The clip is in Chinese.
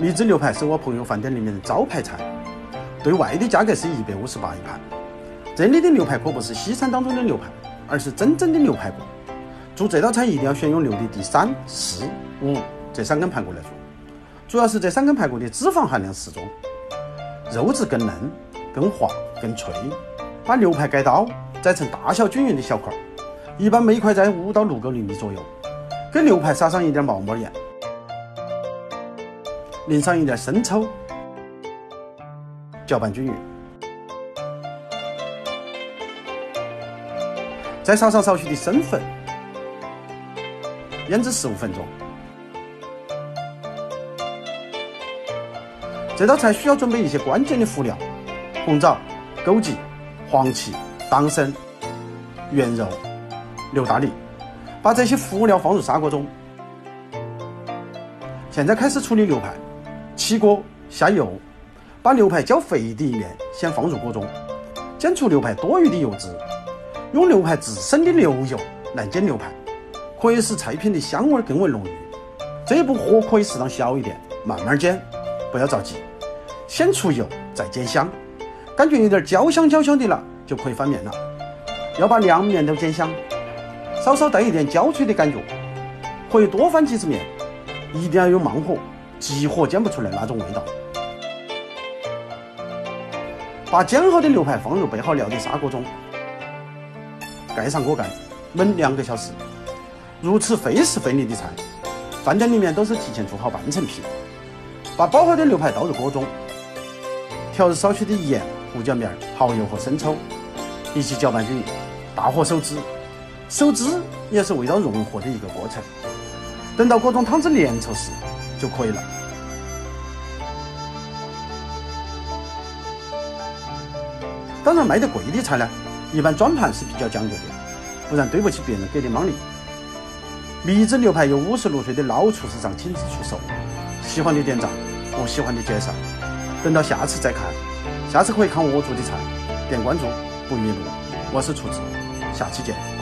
蜜汁牛排是我朋友饭店里面的招牌菜，对外的价格是一百五十八一盘。这里的牛排可不是西餐当中的牛排，而是真正的牛排骨。做这道菜一定要选用牛的第三、四、五这三根排骨来做，主要是这三根排骨的脂肪含量适中，肉质更嫩、更滑、更脆。把牛排改刀，宰成大小均匀的小块，一般每块在五到六个厘米左右。给牛排撒上一点毛毛盐。淋上一点生抽，搅拌均匀，再撒上少许的生粉，腌制十五分钟。这道菜需要准备一些关键的辅料：红枣、枸杞、黄芪、党参、圆肉、牛大梨。把这些辅料放入砂锅中。现在开始处理牛排。起锅下油，把牛排浇肥的一面先放入锅中，煎出牛排多余的油脂，用牛排自身的牛油来煎牛排，可以使菜品的香味更为浓郁。这一步火可以适当小一点，慢慢煎，不要着急。先出油再煎香，感觉有点焦香焦香的了，就可以翻面了。要把两面都煎香，稍稍带一点焦脆的感觉，可以多翻几次面，一定要有慢火。急火煎不出来那种味道。把煎好的牛排放入备好料的砂锅中，盖上锅盖，焖两个小时。如此费时费力的菜，饭店里面都是提前做好半成品。把包好的牛排倒入锅中，调入少许的盐、胡椒面、蚝油和生抽，一起搅拌均匀。大火收汁，收汁也是味道融合的一个过程。等到锅中汤汁粘稠时。就可以了。当然，卖得贵的菜呢，一般转盘是比较讲究的，不然对不起别人给的 money。蜜汁牛排由五十六岁的老厨师长亲自出手，喜欢的点赞，不喜欢的介绍。等到下次再看，下次可以看我做的菜，点关注不迷路。我是厨子，下期见。